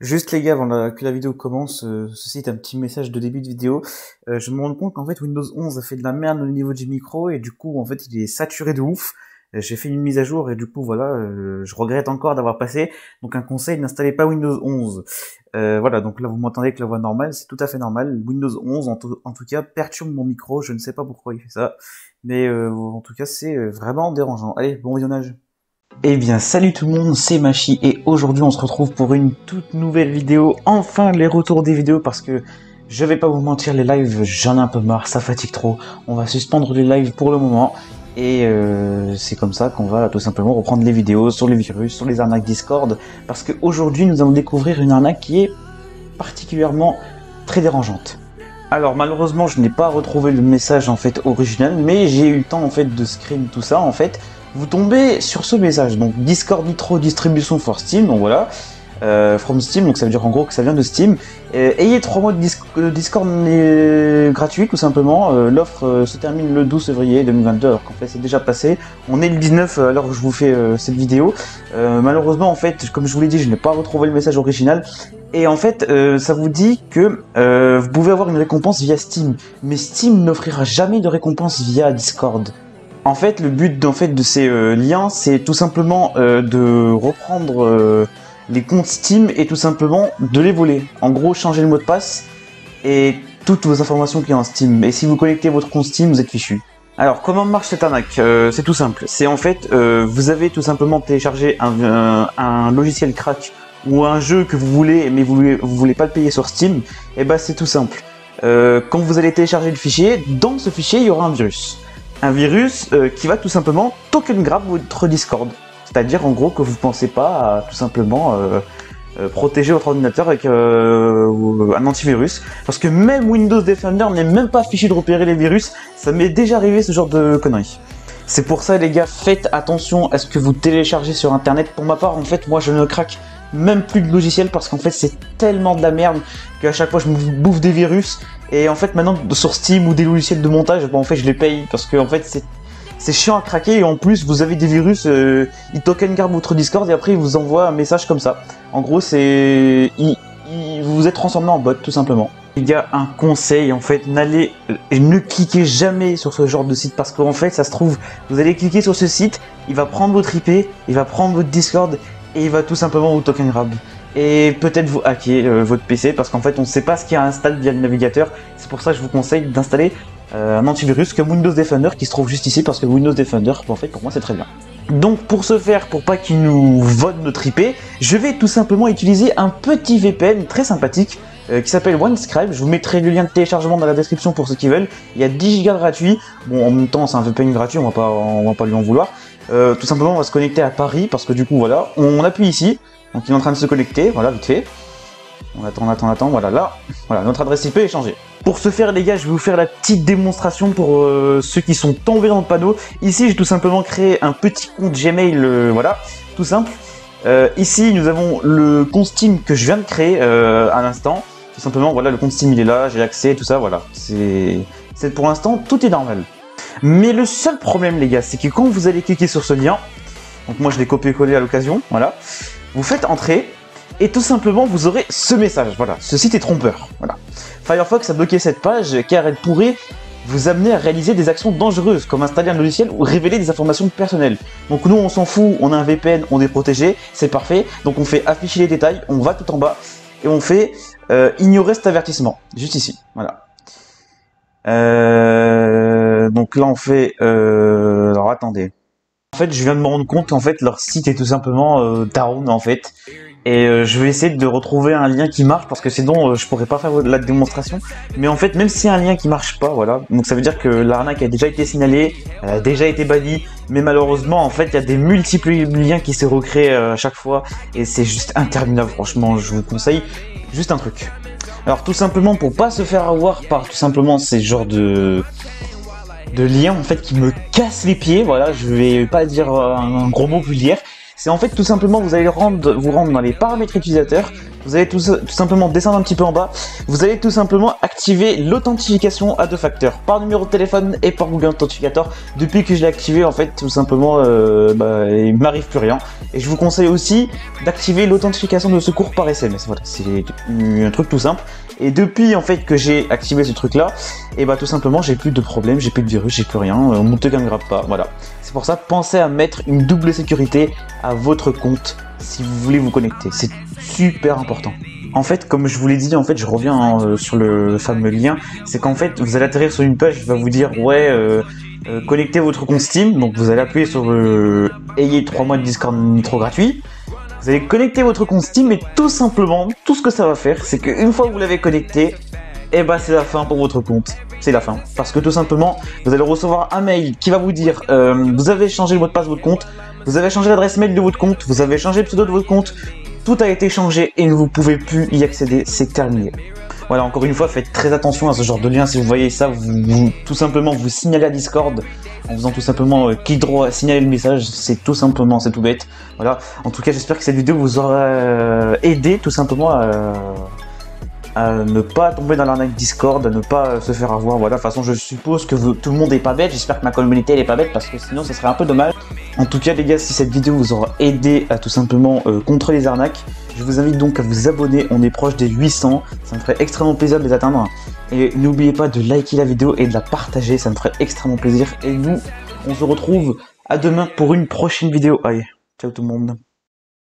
Juste les gars, avant que la vidéo commence, euh, ceci est un petit message de début de vidéo. Euh, je me rends compte qu'en fait Windows 11 a fait de la merde au niveau du micro et du coup en fait il est saturé de ouf. Euh, j'ai fait une mise à jour et du coup voilà, je regrette encore d'avoir passé. Donc un conseil, n'installez pas Windows 11. voilà, donc là vous m'entendez avec la voix normale, c'est tout à fait normal. Windows 11 en, en, tout cas perturbe mon micro, je ne sais pas pourquoi il fait ça. Mais en tout cas c'est vraiment dérangeant. Allez, bon visionnage. Eh bien salut tout le monde, c'est Machi et aujourd'hui on se retrouve pour une toute nouvelle vidéo, enfin les retours des vidéos parce que je vais pas vous mentir les lives j'en ai un peu marre, ça fatigue trop, on va suspendre les lives pour le moment et euh, c'est comme ça qu'on va tout simplement reprendre les vidéos sur les virus, sur les arnaques Discord parce qu'aujourd'hui nous allons découvrir une arnaque qui est particulièrement très dérangeante. Alors malheureusement je n'ai pas retrouvé le message en fait original mais j'ai eu le temps en fait de screen tout ça en fait vous tombez sur ce message, donc Discord Nitro Distribution for Steam, donc voilà, euh, from Steam, donc ça veut dire en gros que ça vient de Steam. ayez 3 mois de Discord gratuit tout simplement, euh, l'offre euh, se termine le 12 février 2022, alors qu'en fait c'est déjà passé, on est le 19 alors que je vous fais cette vidéo. malheureusement en fait, comme je vous l'ai dit, je n'ai pas retrouvé le message original, et en fait, ça vous dit que vous pouvez avoir une récompense via Steam, mais Steam n'offrira jamais de récompense via Discord. En fait, le but de ces euh, liens, c'est tout simplement euh, de reprendre euh, les comptes Steam et tout simplement de les voler. En gros, changer le mot de passe et toutes vos informations qui sont en Steam. Et si vous connectez votre compte Steam, vous êtes fichu. Alors, comment marche cette arnaque? C'est tout simple. C'est en fait, vous avez tout simplement téléchargé un, logiciel crack ou un jeu que vous voulez, mais vous voulez, voulez pas le payer sur Steam. Et eh ben, c'est tout simple. quand vous allez télécharger le fichier, dans ce fichier, il y aura un virus un virus euh, qui va tout simplement token grab votre Discord. C'est-à-dire en gros que vous pensez pas à tout simplement euh, euh, protéger votre ordinateur avec un antivirus. Parce que même Windows Defender n'est même pas fichu de repérer les virus. Ça m'est déjà arrivé ce genre de conneries. C'est pour ça les gars, faites attention à ce que vous téléchargez sur internet. Pour ma part, en fait, moi je ne craque même plus de logiciel parce qu'en fait c'est tellement de la merde qu'à chaque fois je me bouffe des virus et en fait maintenant sur Steam ou des logiciels de montage bon, en fait je les paye parce que en fait c'est c'est chiant à craquer. Et en plus vous avez des virus euh, ils token gardent votre Discord et après ils vous envoient un message comme ça. En gros c'est vous vous êtes transformé en bot tout simplement. Il y a un conseil en fait n'allez euh, ne cliquez jamais sur ce genre de site parce qu'en fait ça se trouve vous allez cliquer sur ce site il va prendre votre IP il va prendre votre Discord et il va tout simplement vous token grab et peut-être vous hacker euh, votre PC parce qu'en fait on ne sait pas ce qu'il y a installé via le navigateur. C'est pour ça que je vous conseille d'installer euh, un antivirus comme Windows Defender qui se trouve juste ici parce que Windows Defender en fait pour moi c'est très bien. Donc pour ce faire, pour pas qu'il nous vole notre IP, je vais tout simplement utiliser un petit VPN très sympathique euh, qui s'appelle OneScribe. Je vous mettrai le lien de téléchargement dans la description pour ceux qui veulent. Il y a 10 Go gratuit. Bon en même temps c'est un VPN gratuit, on va pas, on va pas lui en vouloir. Euh, tout simplement, on va se connecter à Paris parce que du coup, voilà, on appuie ici. Donc, il est en train de se connecter, voilà, vite fait. On attend, on attend, on attend, voilà, là. Voilà, notre adresse IP est changée. Pour ce faire, les gars, je vais vous faire la petite démonstration pour euh, ceux qui sont tombés dans le panneau. Ici, j'ai tout simplement créé un petit compte Gmail, euh, voilà, tout simple. ici, nous avons le compte Steam que je viens de créer à l'instant. Tout simplement, voilà, le compte Steam, il est là, j'ai accès, tout ça, voilà. C'est pour l'instant, tout est normal. Mais le seul problème, les gars, c'est que quand vous allez cliquer sur ce lien, donc moi je l'ai copié-collé à l'occasion, voilà, vous faites entrer et tout simplement vous aurez ce message, voilà, ce site est trompeur, voilà. Firefox a bloqué cette page car elle pourrait vous amener à réaliser des actions dangereuses comme installer un logiciel ou révéler des informations personnelles. Donc nous on s'en fout, on a un VPN, on est protégé, c'est parfait. Donc on fait afficher les détails, on va tout en bas et on fait euh, ignorer cet avertissement, juste ici, voilà. Euh, donc là on fait... Euh, alors attendez. Fait je viens de me rendre compte en fait leur site est tout simplement euh, down en fait. Et euh, je vais essayer de retrouver un lien qui marche parce que sinon je pourrais pas faire la démonstration. Mais en fait même si un lien qui marche pas, voilà. Donc ça veut dire que l'arnaque a déjà été signalée, a déjà été bannie. Mais malheureusement en fait il y a des multiples liens qui se recréent à chaque fois. Et c'est juste interminable franchement. Je vous conseille juste un truc. Alors tout simplement pour pas se faire avoir par tout simplement ces genres de de liens en fait qui me cassent les pieds, voilà, je vais pas dire un gros mot vulgaire. C'est en fait tout simplement vous allez vous rendre dans les paramètres utilisateurs, vous allez tout, tout, simplement descendre un petit peu en bas. Vous allez tout simplement activer l'authentification à deux facteurs, par numéro de téléphone et par Google Authenticator. Depuis que je l'ai activé, en fait, tout simplement, euh, bah, il m'arrive plus rien. Et je vous conseille aussi d'activer l'authentification de secours par SMS. Voilà, c'est un truc tout simple. Et depuis en fait que j'ai activé ce truc là, et bah tout simplement j'ai plus de problème, j'ai plus de virus, j'ai plus rien, euh, mon token ne pas, voilà. C'est pour ça, pensez à mettre une double sécurité à votre compte si vous voulez vous connecter. C'est super important. En fait, comme je vous l'ai dit, en fait, je reviens euh, sur le fameux lien, c'est qu'en fait, vous allez atterrir sur une page qui va vous dire ouais, euh, connectez votre compte Steam, donc vous allez appuyer sur ayez 3 mois de Discord Nitro gratuit. Vous allez connecter votre compte Steam et tout simplement, tout ce que ça va faire, c'est qu'une fois que vous l'avez connecté, eh ben, c'est la fin pour votre compte. C'est la fin. Parce que tout simplement, vous allez recevoir un mail qui va vous dire euh, vous avez changé le mot de passe de votre compte, vous avez changé l'adresse mail de votre compte, vous avez changé le pseudo de votre compte, tout a été changé et vous ne pouvez plus y accéder, c'est terminé. Voilà, encore une fois, faites très attention à ce genre de lien. Si vous voyez ça, vous, tout simplement vous signalez à Discord en faisant tout simplement euh, clic droit, signaler le message. C'est tout simplement, c'est tout bête. Voilà. En tout cas, j'espère que cette vidéo vous aura euh, aidé tout simplement à, à ne pas tomber dans l'arnaque Discord, à ne pas se faire avoir. Voilà, de toute façon, je suppose que tout le monde est pas bête. J'espère que ma communauté elle est pas bête parce que sinon, ce serait un peu dommage. En tout cas, les gars, si cette vidéo vous aura aidé à tout simplement euh, contrer les arnaques, je vous invite donc à vous abonner. On est proche des 800. Ça me ferait extrêmement plaisir de les atteindre. Et n'oubliez pas de liker la vidéo et de la partager. Ça me ferait extrêmement plaisir. Et nous, on se retrouve à demain pour une prochaine vidéo. Allez, ciao tout le monde.